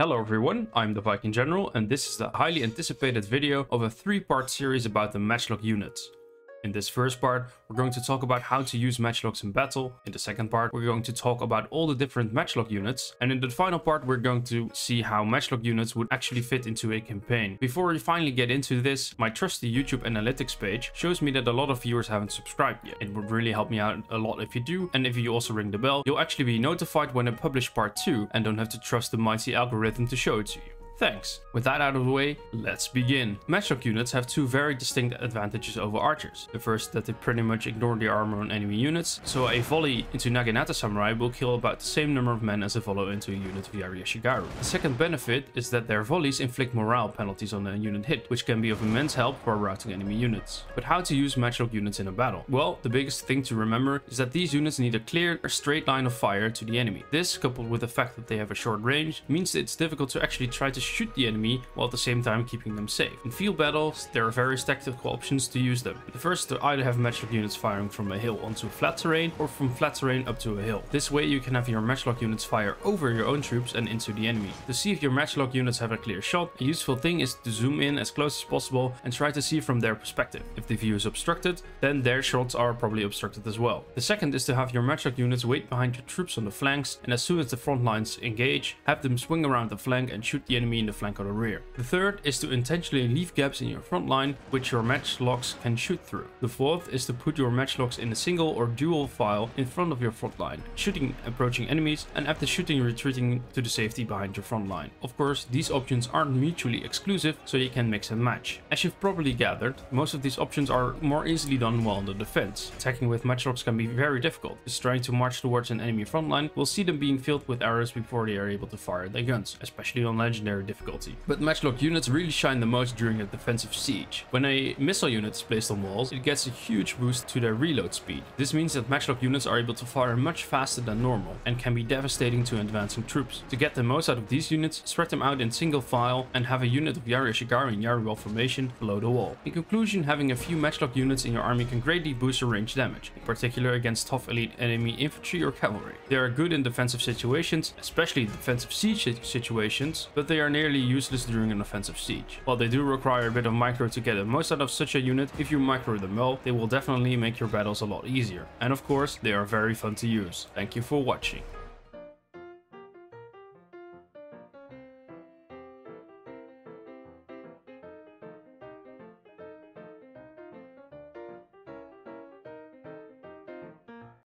Hello everyone, I'm the Viking General and this is the highly anticipated video of a three-part series about the matchlock units. In this first part, we're going to talk about how to use matchlocks in battle. In the second part, we're going to talk about all the different matchlock units. And in the final part, we're going to see how matchlock units would actually fit into a campaign. Before we finally get into this, my trusty YouTube analytics page shows me that a lot of viewers haven't subscribed yet. It would really help me out a lot if you do. And if you also ring the bell, you'll actually be notified when I publish part 2 and don't have to trust the mighty algorithm to show it to you. Thanks. With that out of the way, let's begin. Matchlock units have two very distinct advantages over archers. The first that they pretty much ignore the armor on enemy units, so a volley into Naginata Samurai will kill about the same number of men as a volley into a unit of Yari The second benefit is that their volleys inflict morale penalties on a unit hit, which can be of immense help for routing enemy units. But how to use matchlock units in a battle? Well, the biggest thing to remember is that these units need a clear or straight line of fire to the enemy. This, coupled with the fact that they have a short range, means it's difficult to actually try to shoot the enemy while at the same time keeping them safe. In field battles, there are various tactical options to use them. The first to either have matchlock units firing from a hill onto flat terrain or from flat terrain up to a hill. This way you can have your matchlock units fire over your own troops and into the enemy. To see if your matchlock units have a clear shot, a useful thing is to zoom in as close as possible and try to see from their perspective. If the view is obstructed, then their shots are probably obstructed as well. The second is to have your matchlock units wait behind your troops on the flanks and as soon as the front lines engage, have them swing around the flank and shoot the enemy in the flank or the rear. The third is to intentionally leave gaps in your front line which your matchlocks can shoot through. The fourth is to put your matchlocks in a single or dual file in front of your front line, shooting approaching enemies and after shooting retreating to the safety behind your front line. Of course, these options aren't mutually exclusive, so you can mix and match. As you've probably gathered, most of these options are more easily done while on the defense. Attacking with matchlocks can be very difficult, just trying to march towards an enemy front line will see them being filled with arrows before they are able to fire their guns, especially on legendary difficulty. But matchlock units really shine the most during a defensive siege. When a missile unit is placed on walls, it gets a huge boost to their reload speed. This means that matchlock units are able to fire much faster than normal and can be devastating to advancing troops. To get the most out of these units, spread them out in single file and have a unit of Yari Ashigaru in Yari wall formation below the wall. In conclusion, having a few matchlock units in your army can greatly boost your range damage, in particular against tough elite enemy infantry or cavalry. They are good in defensive situations, especially defensive siege situations, but they are nearly useless during an offensive siege. While they do require a bit of micro to get the most out of such a unit, if you micro them well, they will definitely make your battles a lot easier. And of course, they are very fun to use. Thank you for watching.